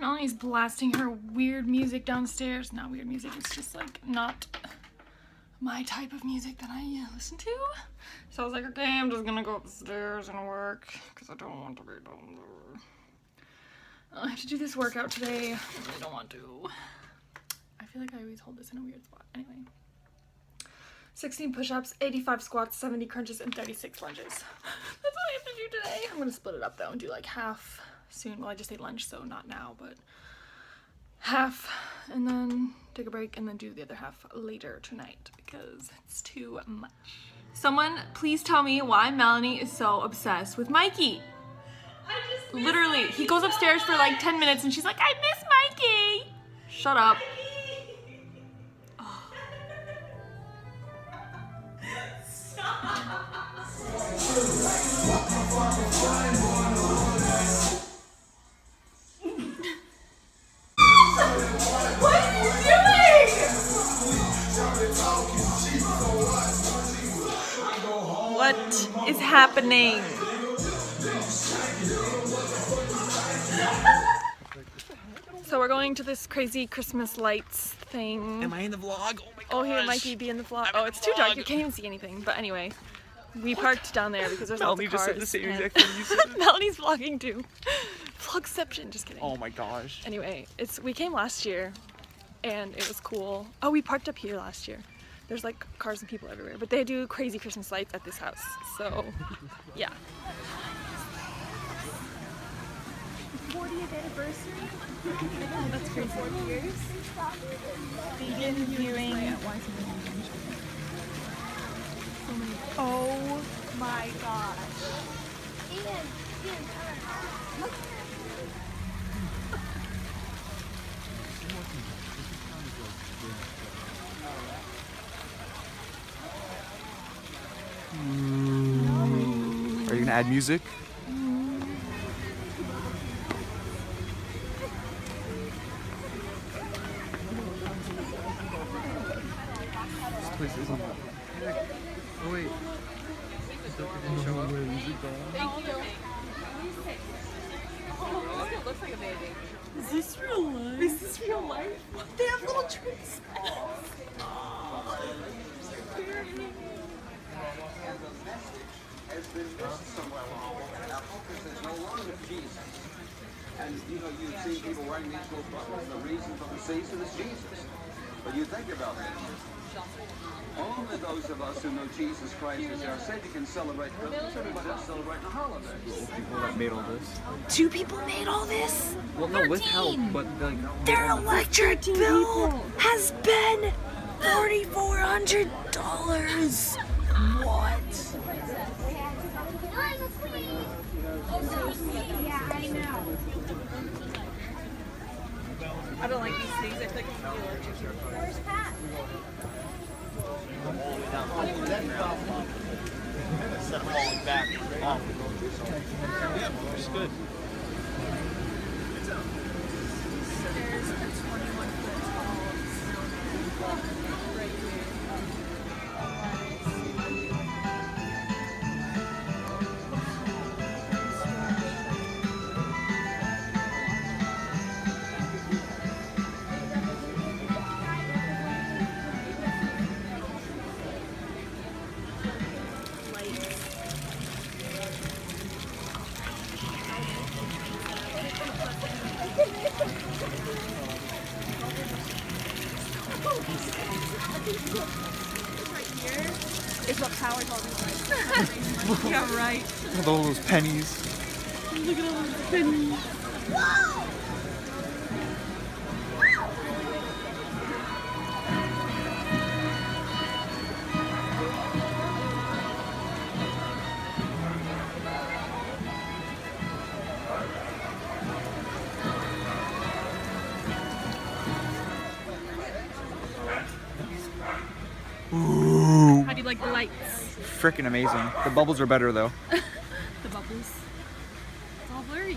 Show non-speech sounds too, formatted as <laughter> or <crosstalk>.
Melanie's blasting her weird music downstairs. Not weird music, it's just like not my type of music that I uh, listen to. So I was like, okay, I'm just gonna go upstairs and work because I don't want to be down there. I have to do this workout today. I really don't want to. I feel like I always hold this in a weird spot. Anyway. 16 push-ups, 85 squats, 70 crunches, and 36 lunges. <laughs> That's what I have to do today. I'm gonna split it up though and do like half soon. Well, I just ate lunch, so not now, but half and then take a break and then do the other half later tonight because it's too much. Someone please tell me why Melanie is so obsessed with Mikey. Literally, he goes upstairs for like 10 minutes and she's like, I miss Mikey. Shut up. What is happening? <laughs> So we're going to this crazy Christmas lights thing. Am I in the vlog? Oh my oh, gosh. Oh, here might be in the vlog. I'm Oh, it's too dark. You can't even see anything. But anyway, we parked down there because there's lots Melanie just cars. said the same exact thing you said. <laughs> Melanie's vlogging too. Vlogception. Just kidding. Oh my gosh. Anyway, it's we came last year, and it was cool. Oh, we parked up here last year. There's like cars and people everywhere, but they do crazy Christmas lights at this house. So, <laughs> yeah. 40th anniversary. Oh, that's crazy. 40 years. Begin viewing. Oh my gosh. Are you gonna add music? This place isn't. Oh wait. Oh, wait. Show up. Thank you. Oh, it looks like a baby. Is this real life? Is this real life? They have little trees. has been missed somewhere along the way. Our is no longer Jesus. And you know, you see people wearing these little buttons. The reason for the season is Jesus. But you think about this. Only those of us who know Jesus Christ as our Savior can celebrate Christmas. Everybody else celebrating the holidays. People that made all this. Two people made all this? Well, no, with help, but like. Their electric bill has been $4,400. What? Yeah, I know. I don't like these things. I feel like I'm really allergic to Where's Pat? Instead of falling back off. Yeah, it's good. There's a 21 <laughs> yeah, right. With all those pennies. Look at all those pennies. Ooh. How do you like the lights? freaking amazing. The bubbles are better though. <laughs> the bubbles. It's all blurry.